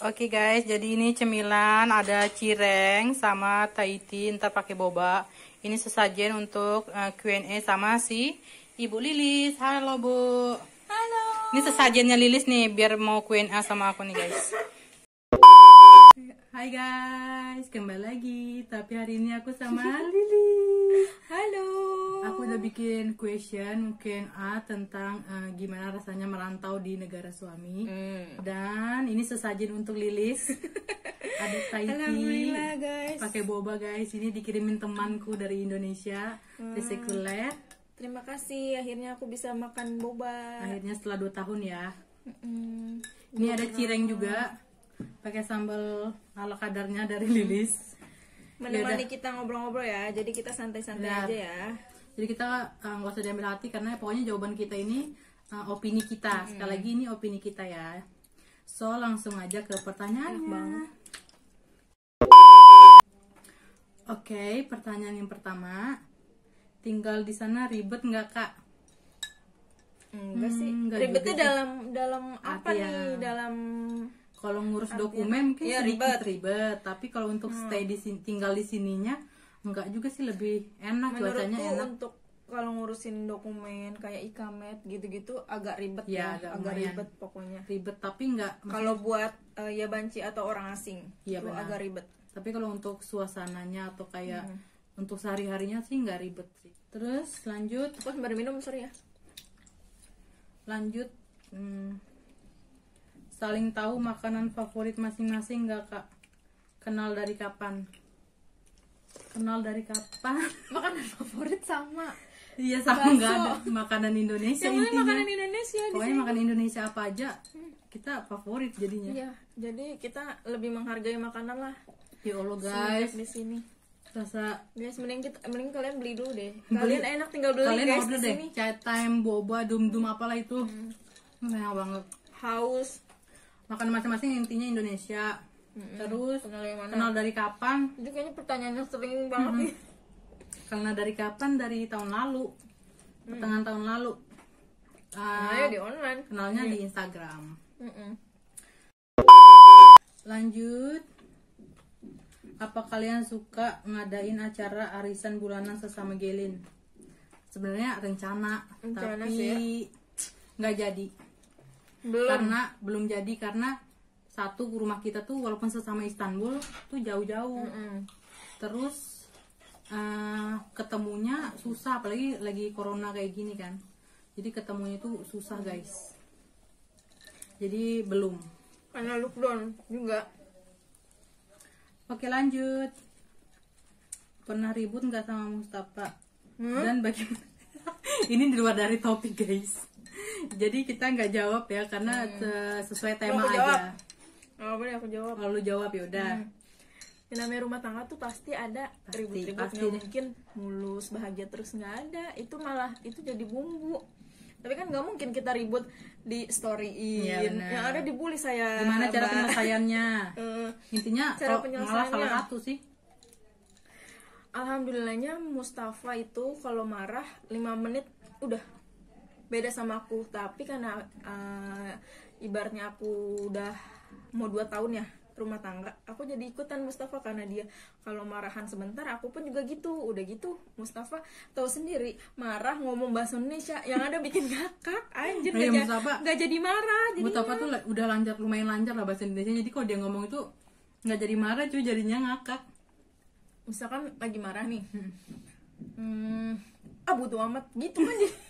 Oke guys, jadi ini cemilan ada cireng sama Tahiti, ntar pakai boba. Ini sesajen untuk uh, Q&A sama si Ibu Lilis. Halo Bu. Halo. Ini sesajennya Lilis nih, biar mau Q&A sama aku nih guys. Hai guys, kembali lagi. Tapi hari ini aku sama Lilis. Halo. Aku udah bikin question Q&A tentang uh, gimana rasanya merantau di negara suami. Hmm. Dan ini sesajen untuk Lilis. Ada Tahiti. Alhamdulillah guys. Pakai boba guys. Ini dikirimin temanku dari Indonesia. Hmm. Terima kasih. Akhirnya aku bisa makan boba. Akhirnya setelah 2 tahun ya. Mm. Ini ada cireng juga. Pakai sambal ala kadarnya dari Lilis. Menemani kita ngobrol-ngobrol ya. Jadi kita santai-santai aja ya. Jadi kita uh, nggak usah diambil hati karena pokoknya jawaban kita ini uh, opini kita. Sekali lagi ini opini kita ya. So langsung aja ke pertanyaannya. Oke, pertanyaan yang pertama. Tinggal di sana ribet nggak kak? Enggak sih. Hmm, enggak Ribetnya dalam dalam apa Artian. nih? Dalam Kalau ngurus dokumen mungkin sedikit ribet. ribet. Tapi kalau untuk stay di sini, tinggal di sininya enggak juga sih lebih enak cuacanya enak. untuk kalau ngurusin dokumen kayak ikamet gitu-gitu agak ribet Ya, ya, agak agak, ribet pokoknya. Ribet tapi enggak Kalau buat eh, ya banci atau orang asing, Iya, itu benar. agak ribet. tapi kalau untuk suasananya atau kayak untuk sehari harinya sih nggak ribet sih terus lanjut Aku sembari minum sorry ya. lanjut hmm, saling tahu makanan favorit masing-masing nggak kak? Kenal dari kapan? Kenal dari kapan? Makanan favorit sama. iya sama nggak ada. Makanan Indonesia Yang intinya. makanan Indonesia pokoknya makan Indonesia apa aja kita favorit jadinya. Iya, jadi kita lebih menghargai makanan lah. ya Allah Guys. di sini. rasa Guys, mending kita mending kalian beli dulu deh. Kalian enak tinggal beli kalian guys order deh. sini. chai time boba dum dum apalah itu. Hmm, enak banget. Haus. Makan masing-masing intinya Indonesia. Terus Kenal yang mana? kenal dari kapan? Itu kayaknya pertanyaannya sering banget nih. karena dari kapan? Dari tahun lalu. Pertengahan tahun lalu. Ah, Ayo di online. kenalnya di Instagram. Mm-mm. lanjut. Apa kalian suka ngadain acara arisan bulanan sesama gelin? Sebenarnya rencana, Rencana tapi ya. nggak jadi Belum. karena belum jadi karena satu rumah kita tuh walaupun sesama Istanbul tuh jauh-jauh. Mm-mm. terus eh, ketemunya susah apalagi lagi corona kayak gini kan. Jadi ketemunya tuh susah guys. Jadi belum. Karena lockdown juga. oke lanjut. Pernah ribut nggak sama Mustafa? Dan bagaimana? Ini di luar dari topik guys jadi kita nggak jawab ya karena eh, sesuai tema Aku jawab. aja Oh, boleh aku jawab. kalau lu jawab ya udah. Yang namanya rumah tangga tuh pasti ada. Pasti, ribut-ribut pasti nggak deh. mungkin mulus bahagia terus nggak ada. Itu malah itu jadi bumbu. Tapi kan nggak mungkin kita ribut di storyin. Benar. yang ada dibully saya gimana cara penyelesaiannya? Eh, intinya Cara malah penyelesaiannya. salah satu sih. Alhamdulillahnya Mustafa itu kalau marah 5 menit udah beda sama aku. Tapi karena eh, ibaratnya aku udah mau dua tahun ya rumah tangga aku jadi ikutan Mustafa karena dia kalau marahan sebentar aku pun juga gitu. Udah gitu Mustafa tahu sendiri marah ngomong bahasa Indonesia. Yang ada bikin ngakak anjir iya, nggak ja- Mustafa. nggak jadi marah jadi Mustafa tuh udah lancar lumayan lancar lah bahasa Indonesia. Jadi kalau dia ngomong itu nggak jadi marah cuy jadinya ngakak. Misalkan lagi marah nih. Hmm, ah butuh amat. Gitu kan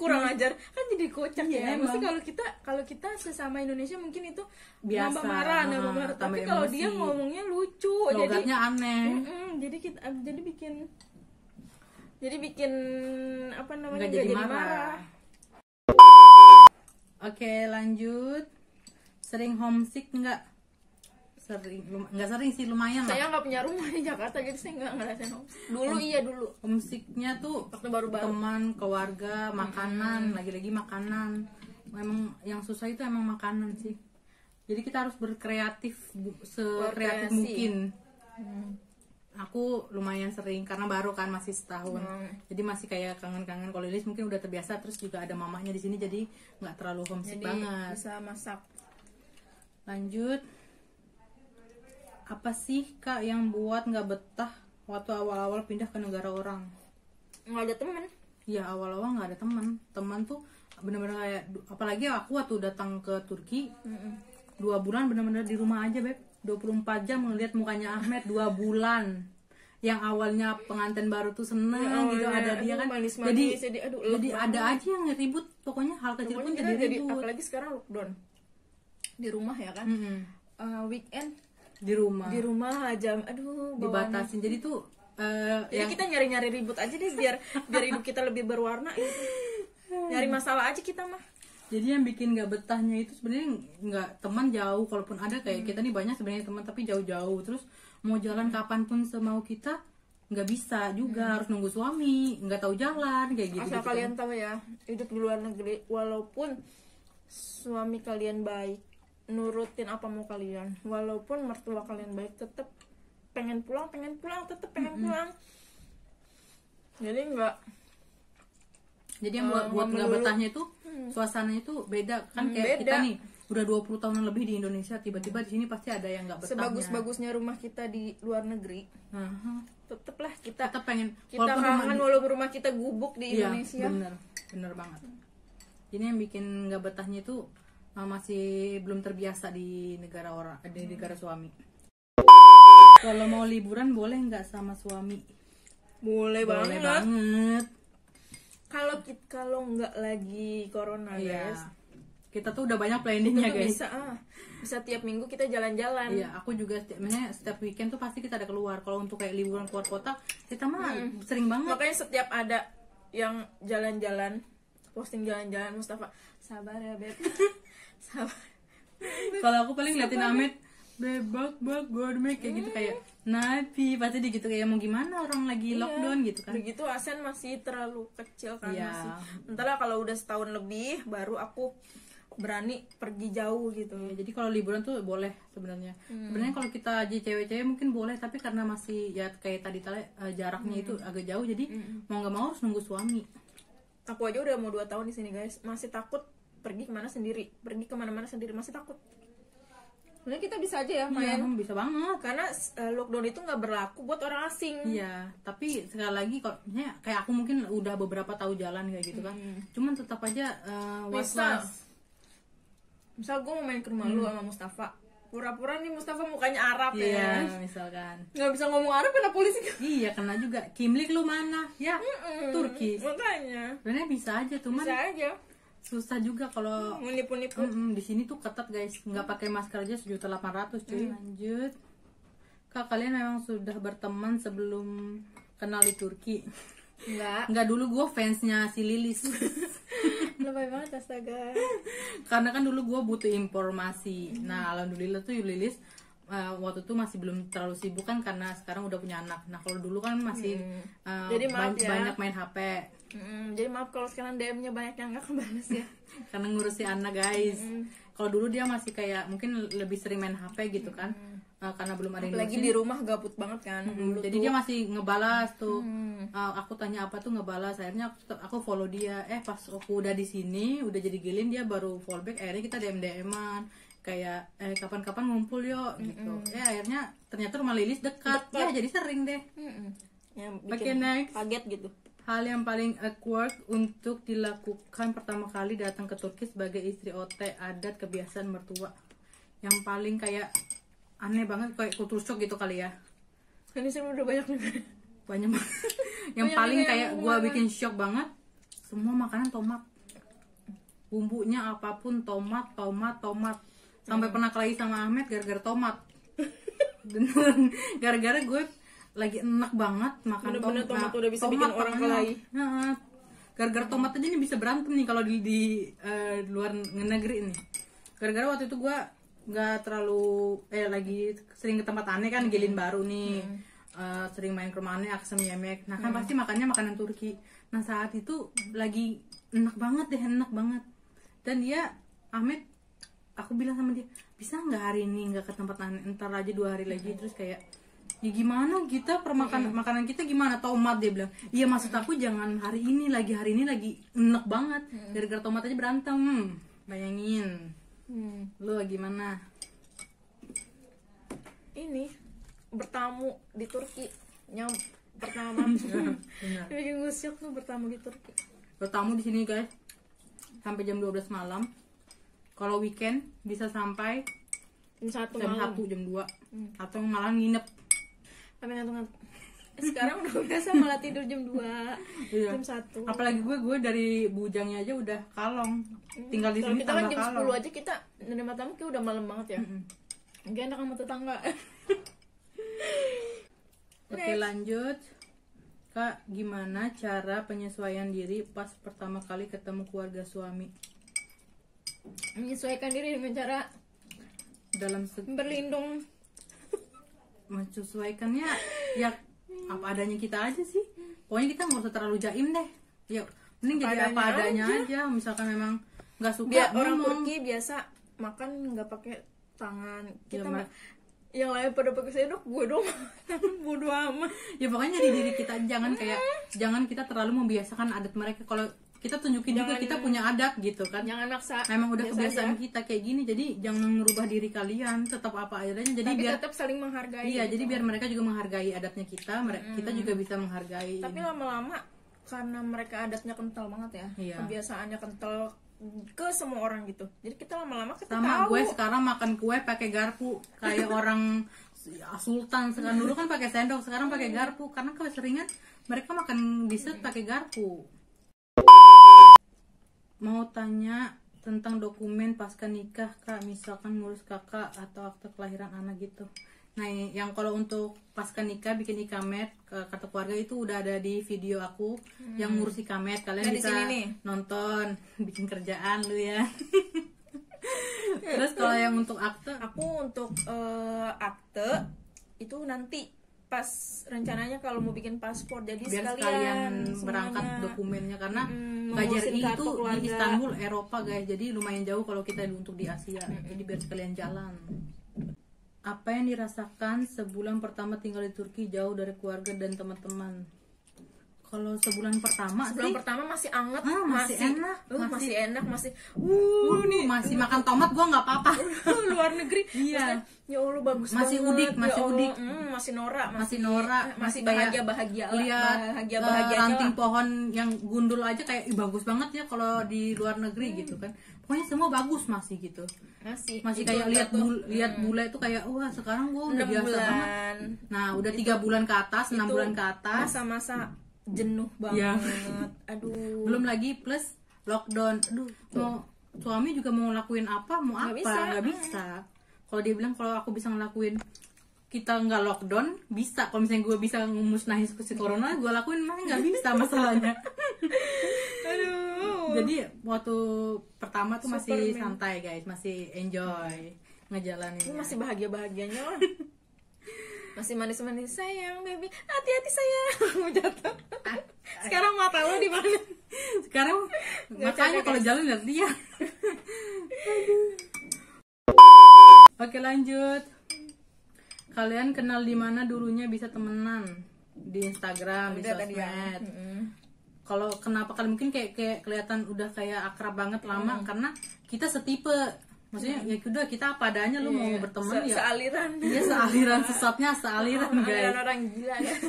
kurang ajar. Kan jadi kocak Iya, ya. Emang. Maksudnya kalau kita kalau kita sesama Indonesia mungkin itu Biasa, nambah marah nambah ah, marah. tapi kalau dia ngomongnya lucu jadi logatnya aneh. Mm-mm, jadi kita jadi bikin jadi bikin apa namanya nggak nggak jadi marah. Oke lanjut. Sering homesick nggak sering nggak sering sih lumayan lah. Saya nggak punya rumah di Jakarta jadi saya nggak ngerasain homesick. dulu iya dulu. Homesicknya tuh waktu baru-baru. teman keluarga makanan lagi-lagi makanan. Memang yang susah itu emang makanan sih. Jadi kita harus berkreatif sekreatif mungkin. Aku lumayan sering karena baru kan masih setahun. Jadi masih kayak kangen-kangen kalau Lilis mungkin udah terbiasa terus juga ada mamanya di sini jadi nggak terlalu homesick jadi banget. bisa masak. Lanjut apa sih kak yang buat nggak betah waktu awal-awal pindah ke negara orang? Nggak ada temen. Ya awal-awal nggak ada teman teman tuh bener-bener kayak apalagi aku waktu datang ke Turki dua bulan bener-bener di rumah aja beb. 24 jam ngeliat mukanya Ahmed dua bulan. Yang awalnya pengantin baru tuh seneng Ya gitu Allah, ada dia kan. Manis-manis, jadi jadi, aduh, jadi ada aja yang ribut. Pokoknya hal kecil pun Pokoknya jadi kita jadi ribut. apalagi sekarang lockdown di rumah ya kan. Mm-mm. Eh, weekend di rumah. Di rumah aja aduh dibatasin. Jadi tuh eh, jadi yang kita nyari-nyari ribut aja deh biar biar hidup kita lebih berwarna. Gitu. nyari masalah aja kita mah. Jadi yang bikin nggak betahnya itu sebenarnya nggak teman jauh. Kalaupun ada kayak kita nih banyak sebenarnya teman tapi jauh-jauh. Terus mau jalan kapan pun semau kita nggak bisa juga. Harus nunggu suami nggak tahu jalan kayak gitu, asal kalian tahu ya hidup di luar negeri walaupun suami kalian baik nurutin apa mau kalian. Walaupun mertua kalian baik tetap pengen pulang pengen pulang tetap pengen pulang. Jadi enggak jadi yang buat Eh, buat nggak betahnya itu suasananya itu beda. Kan Hmm, kayak kita beda. nih udah 20 tahunan lebih di Indonesia tiba-tiba di sini pasti ada yang nggak betahnya. Sebagus-bagusnya rumah kita di luar negeri. Aha. tetaplah kita kita pengen kita kangen walaupun rumah kita gubuk di Iya, Indonesia. bener. Bener banget. Jadi yang bikin nggak betahnya itu masih belum terbiasa di negara orang eh, di negara suami. Kalau mau liburan boleh nggak sama suami? Boleh, boleh banget. banget. Kalau kita kalau nggak lagi corona iya. guys. Kita tuh udah banyak planningnya guys. bisa ah bisa tiap minggu kita jalan-jalan. Iya, aku juga setiap, setiap weekend tuh pasti kita ada keluar. Kalau untuk kayak liburan keluar kota, kita mah sering banget. makanya setiap ada yang jalan-jalan posting jalan-jalan Mustafa. Sabar ya beb sabar Kalau aku paling ngeliatin Ahmed, bebak bak gourmet kayak gitu kayak napi pasti di gitu kayak mau gimana orang lagi lockdown gitu kan. begitu Asen masih terlalu kecil kan Iya. masih. Entahlah kalau udah setahun lebih baru aku berani pergi jauh gitu. Ya, jadi kalau liburan tuh boleh sebenarnya. Sebenarnya kalau kita aja cewek-cewek mungkin boleh, tapi karena masih ya kayak tadi tadi eh, jaraknya itu agak jauh, jadi mau nggak mau harus nunggu suami. aku aja udah mau dua tahun di sini guys. Masih takut pergi ke mana sendiri pergi ke mana-mana sendiri masih takut sebenarnya kita bisa aja ya Iya, main bisa banget. karena eh, lockdown itu nggak berlaku buat orang asing Iya, tapi sekali lagi kok maksudnya kayak aku mungkin udah beberapa tahun jalan kayak gitu kan. Cuman tetap aja eh, misal was-was. misal gue mau main ke rumah lu sama Mustafa pura-pura nih Mustafa mukanya Arab Iya, ya misalkan. nggak bisa ngomong Arab kena polisi Iya, kena juga. Kimlik lu mana? Ya, Turki. makanya Sebenarnya bisa aja, cuman bisa aja susah juga kalau mau nipu-nipu Mm-mm, di sini tuh ketat guys, nggak pakai masker aja sejuta delapan ratus cuy. Lanjut, kak kalian memang sudah berteman sebelum kenal di Turki? enggak Nggak dulu gue fansnya si Lilis, lebay banget astaga. Karena kan dulu gue butuh informasi. Nah alhamdulillah tuh Lilis eh, waktu itu masih belum terlalu sibuk kan karena sekarang udah punya anak. Nah kalau dulu kan masih eh, Jadi maaf ban- ya. banyak main HP Mm, jadi maaf kalau sekarang DM-nya banyak yang nggak kebalas ya. Karena ngurusi anak guys. Kalau dulu dia masih kayak mungkin lebih sering main HP gitu kan, Eh, karena belum ada yang lagi ngurusin. di rumah gabut banget kan Hmm, dulu jadi tuh. dia masih ngebalas tuh. Hmm. Uh, aku tanya apa tuh ngebalas. Akhirnya aku, aku follow dia. Eh pas aku udah di sini udah jadi gilin dia baru follow back. Akhirnya kita dm dman kayak eh kapan-kapan ngumpul yuk gitu. Ya akhirnya ternyata rumah Lilis dekat, ya jadi sering deh. Mm-mm. yang Oke, bikin next. kaget gitu. Hal yang paling awkward untuk dilakukan pertama kali datang ke Turki sebagai istri OT adat kebiasaan mertua. Yang paling kayak aneh banget kayak kultur shock gitu kali ya. Ini sih udah banyak nih banyak banget. yang Banyak paling yang kayak gua bikin shock banget semua makanan tomat. Bumbunya apa pun tomat tomat tomat sampai Hmm. pernah kelahi sama Ahmed gara-gara tomat. Gara-gara gue lagi enak banget makan Bener-bener tomat. tomat udah bisa bikin orang kelahi. Gara-gara tomat aja nih bisa berantem nih kalau di, di eh, luar negeri nih. Gara-gara waktu itu gue nggak terlalu eh lagi sering ke tempat aneh kan gelin baru nih. Eh, sering main ke rumah aneh aksem yemek. Nah kan pasti makannya makanan Turki. Nah saat itu lagi enak banget deh enak banget. Dan dia Ahmed aku bilang sama dia bisa nggak hari ini nggak ke tempat aneh ntar aja dua hari lagi. Terus kayak ya gimana kita? Permakan makanan kita gimana? Tomat dia bilang. Iya maksud aku jangan hari ini lagi hari ini lagi enak banget. Gara-gara tomat aja berantem. Hmm, bayangin. Hmm. lu gimana? Ini bertamu di Turki. Yang pertama bikin gue syok tuh bertamu di Turki. Bertamu di sini guys. Sampai jam 12 malam. Kalau weekend bisa sampai jam satu jam malam. 1 jam 2 atau malah nginep. sampai ngantuk-ngantuk. Eh, sekarang udah biasa malah tidur jam 2 Iya. jam satu. Apalagi gue gue dari bujangnya aja udah kalong. Tinggal di kalau sini kita kan jam kalong. 10 aja kita nerima tamu kayak udah malam banget ya. Gak enak sama tetangga. Oke lanjut. Kak, gimana cara penyesuaian diri pas pertama kali ketemu keluarga suami? Menyesuaikan diri dengan cara Dalam berlindung menyesuaikannya ya apa adanya kita aja sih. Pokoknya kita nggak usah terlalu jaim deh. Ya, mending jadi Apa apa adanya adanya aja. Misalkan memang nggak suka biar orang. Turki biasa makan nggak pakai tangan kita Ya, yang lain pada pakai sendok gue dong bodo amat Ya pokoknya jadi diri kita aja. jangan kayak jangan kita terlalu membiasakan adat mereka. Kalau kita tunjukin juga Jangan- kita punya adat gitu kan. jangan maksa Memang udah Biasa kebiasaan aja. kita kayak gini. Jadi jangan merubah diri kalian. Tetap apa adanya. Jadi tapi biar tetap saling menghargai Iya, gitu. jadi biar mereka juga menghargai adatnya kita, mere- kita juga bisa menghargai. tapi lama-lama karena mereka adatnya kental banget ya Iya. kebiasaannya kental ke semua orang gitu jadi kita lama-lama kita Sama tahu gue sekarang makan kue pakai garpu kayak orang sultan sekarang dulu kan pakai sendok, sekarang pakai garpu karena keseringan mereka makan dessert pakai garpu. Mau tanya tentang dokumen pasca nikah kak, misalkan ngurus kakak atau akte kelahiran anak gitu. Nah, yang kalau untuk pasca nikah bikin ikamet ke kartu keluarga itu udah ada di video aku yang ngurus ikamet. Kalian Nah, bisa nonton, bikin kerjaan lu ya. Terus kalau yang untuk akte aku untuk eh, akte itu nanti pas rencananya kalau mau bikin paspor jadi biar sekalian, sekalian berangkat semuanya. dokumennya karena Mm, Kartu itu di keluarga. Istanbul Eropa guys. Jadi lumayan jauh kalau kita untuk di Asia. Jadi biar sekalian jalan. Apa yang dirasakan sebulan pertama tinggal di Turki jauh dari keluarga dan teman-teman kalau sebulan pertama Sebelum sih. pertama masih anget, Ah, masih enak, eh, masih- masih, enak, masih uh, nih. masih makan tomat gua nggak apa-apa. Luar negeri. Iya. Maksudnya, ya Allah bagus Masih banget. udik, ya masih Allah, udik. mm, masih norak, masih norak eh, masih bahagia bahagia lihat bahagia eh, bahagia ranting pohon yang gundul aja kayak "Ih, bagus banget ya kalau di luar negeri gitu kan. Pokoknya semua bagus masih gitu. Masih. Masih kayak lihat bul lihat bule itu kayak wah sekarang gua udah biasa banget. bulan. Nah udah tiga bulan ke atas enam bulan ke atas. masa-masa jenuh banget. Iya. aduh. Belum lagi plus lockdown. Aduh mau suami juga mau ngelakuin apa mau Nggak apa? bisa. nggak bisa. Kalau dia bilang kalau aku bisa ngelakuin kita nggak lockdown bisa. Kalau misalnya gue bisa musnahin si corona gue lakuin mah nggak bisa masalahnya. Aduh. Jadi waktu pertama tuh masih Superman. santai guys. Masih enjoy ngejalanin masih bahagia bahagianya lah masih manis-manis. Sayang baby. Hati-hati sayang. Mau jatuh. Sekarang mata lu di mana? Sekarang makanya kalau jalan lihat. Dia oke lanjut. Kalian kenal di mana dulunya bisa temenan? Di Instagram di Udah tadi ya. sosmed. Kalau kenapa kalian mungkin kayak kayak kelihatan udah kayak akrab banget lama karena kita setipe maksudnya ya udah kita apa adanya lu mau Iya, berteman se- ya. sealiran. Iya sealiran sesatnya sealiran guys. aliran orang gila ya.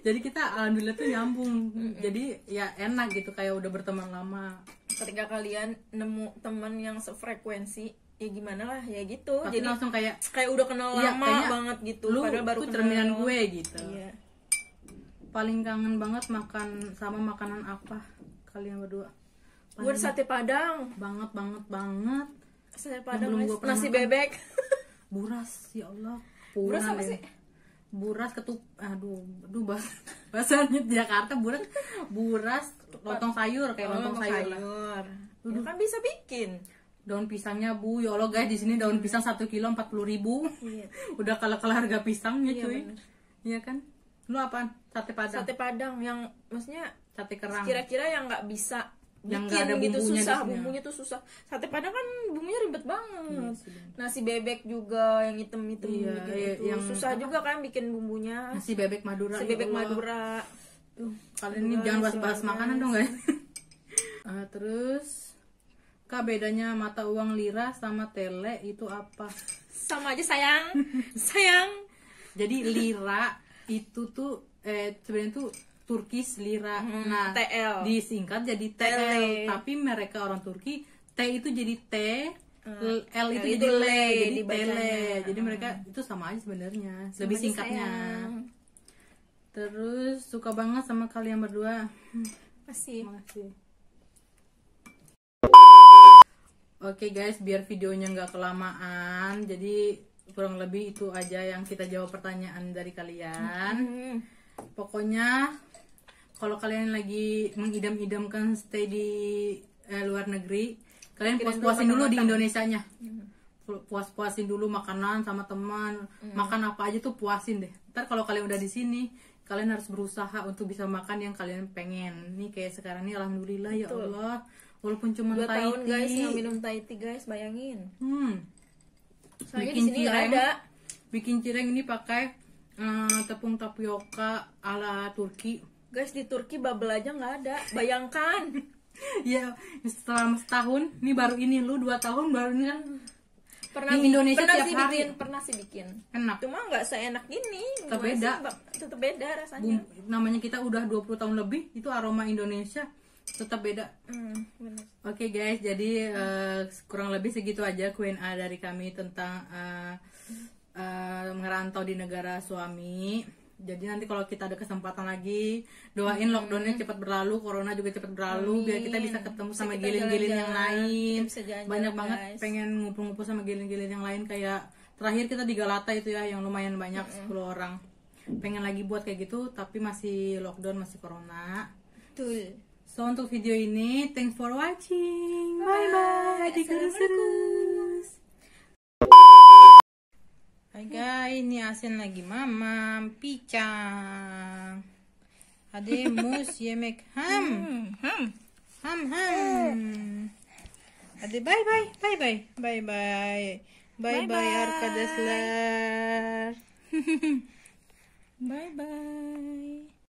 Jadi kita alhamdulillah tuh nyambung. Jadi ya enak gitu kayak udah berteman lama. Ketika kalian nemu teman yang sefrekuensi ya gimana lah ya gitu. Pasti jadi langsung kayak kayak udah kenal Iya, lama banget gitu lu padahal baru cerminan gue gitu. Iya. Paling kangen banget makan sama makanan apa kalian berdua? Gue sate padang. Banget banget banget sate padang belum gua nasi makan. bebek. Buras ya Allah. Buras Punan apa sih? buras ketup aduh aduh bahas bahasanya Jakarta buras buras lontong sayur kayak Oh, lontong sayur lah. sayur. Ya kan bisa bikin. Daun pisangnya bu. Ya Allah guys di sini daun pisang satu kilo empat puluh ribu. Iya. udah kalah kalah harga pisangnya Iya, cuy. bener. iya kan? Lu apaan? Sate padang? Sate padang yang maksudnya sate kerang. kira-kira yang nggak bisa Yang bikin ada gitu susah di sini. bumbunya tuh susah. Sate padang kan bumbunya ribet banget. Bener. nasi bebek juga yang hitam-hitam Iya, gitu, iya, yang susah juga kan bikin bumbunya. Nasi bebek Madura nasi ya bebek Allah. madura. Tuh, kalian ini jangan bahas-bahas makanan dong guys. Ah, terus Kak bedanya mata uang lira sama tele itu apa? sama aja sayang. Sayang. Jadi lira itu tuh eh sebenarnya tuh Turkish lira. nah, TL. disingkat jadi TL, tapi mereka orang Turki T itu jadi T, L, L itu L jadi le, jadi tele. Jadi mereka itu sama aja sebenarnya, lebih singkatnya. sayang. Terus suka banget sama kalian berdua. masih kasih. Oke guys, biar videonya nggak kelamaan, jadi kurang lebih itu aja yang kita jawab pertanyaan dari kalian. Hmm. Pokoknya kalau kalian lagi mengidam-idamkan stay di eh, luar negeri, kalian puas-puasin dulu di Indonesianya. Puas-puasin dulu makanan sama teman, makan apa aja tuh puasin deh. Ntar kalau kalian udah di sini, kalian harus berusaha untuk bisa makan yang kalian pengen. Nih kayak sekarang nih alhamdulillah ya Allah. Walaupun cuma dua tahun guys tea. nggak minum Thai tea guys bayangin Hmm. soalnya di Bikin sini nggak cireng. ada Bikin cireng ini pakai eh, tepung tapioka ala Turki. Guys di Turki bubble aja nggak ada bayangkan Ya selama setahun, ini baru ini lu dua tahun baru ini kan pernah Di Indonesia pernah tiap sih hari. bikin pernah sih bikin enak. cuma nggak seenak gini Tetap beda. tetap beda rasanya Bum- namanya kita udah 20 tahun lebih, itu aroma Indonesia tetap beda. Bener. Oke guys, jadi eh, kurang lebih segitu aja Q&A dari kami tentang eh, eh, ngerantau di negara suami. Jadi nanti kalau kita ada kesempatan lagi, doain lockdownnya cepat berlalu, corona juga cepat berlalu, biar kita bisa ketemu sama kita gilin-gilin yang lain. jalan-jalan, Banyak banget guys. pengen ngumpul-ngumpul sama gilin-gilin yang lain kayak terakhir kita di Galata itu ya yang lumayan banyak 10 orang. Pengen lagi buat kayak gitu tapi masih lockdown, masih corona. betul So untuk video ini, thanks for watching. Bye bye. Digerus-gerus. Hai guys, ini asin lagi mamam, picang. Ade mus yemek ham. hmm. Ham ham. Ade bye bye, bye bye, bye bye. Bye bye arkadaşlar. bye bye